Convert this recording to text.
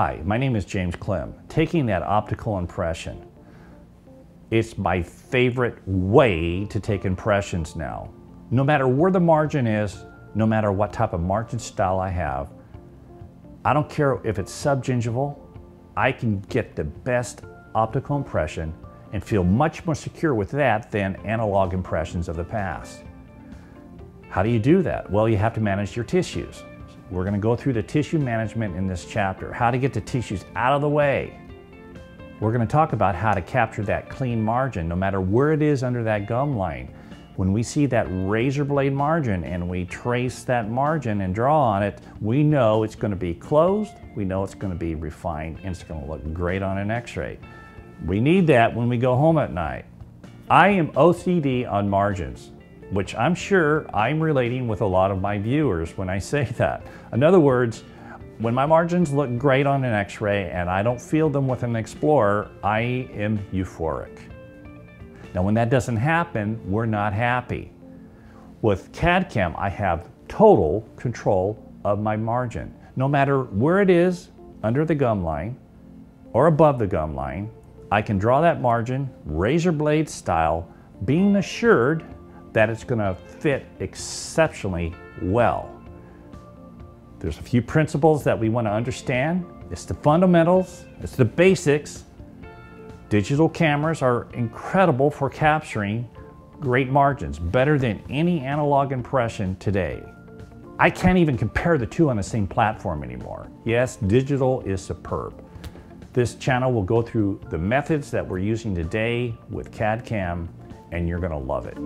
Hi, my name is James Klim. Taking that optical impression, it's my favorite way to take impressions now. No matter where the margin is, no matter what type of margin style I have, I don't care if it's subgingival, I can get the best optical impression and feel much more secure with that than analog impressions of the past. How do you do that? Well, you have to manage your tissues. We're going to go through the tissue management in this chapter, how to get the tissues out of the way. We're going to talk about how to capture that clean margin no matter where it is under that gum line. When we see that razor blade margin and we trace that margin and draw on it, we know it's going to be closed, we know it's going to be refined, and it's going to look great on an x-ray. We need that when we go home at night. I am OCD on margins which I'm sure I'm relating with a lot of my viewers when I say that. In other words, when my margins look great on an x-ray and I don't feel them with an Explorer, I am euphoric. Now when that doesn't happen, we're not happy. With CAD-CAM, I have total control of my margin. No matter where it is, under the gum line or above the gum line, I can draw that margin razor blade style, being assured that it's going to fit exceptionally well. There's a few principles that we want to understand. It's the fundamentals, it's the basics. Digital cameras are incredible for capturing great margins, better than any analog impression today. I can't even compare the two on the same platform anymore. Yes, digital is superb. This channel will go through the methods that we're using today with CAD-CAM and you're gonna love it.